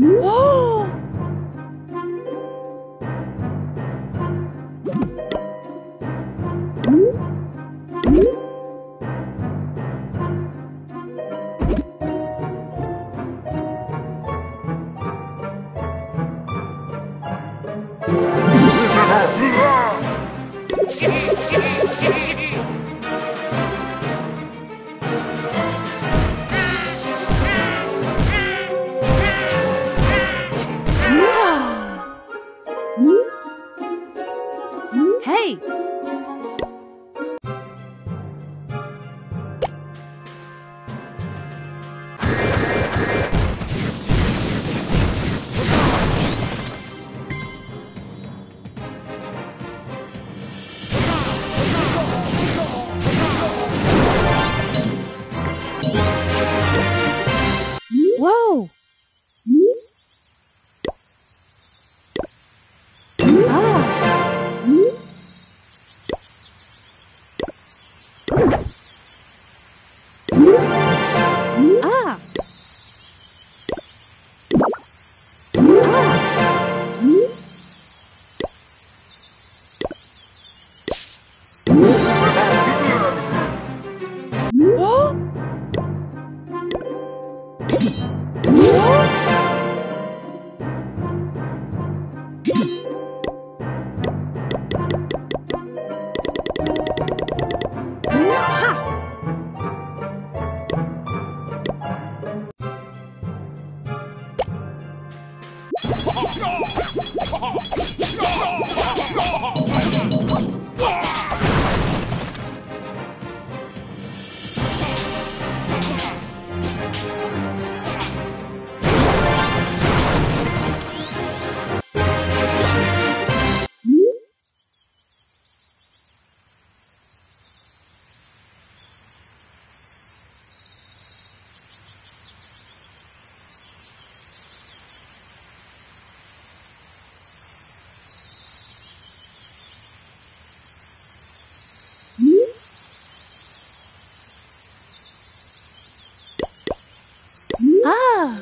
Yeah. Hey! Oh? Ah! Ah!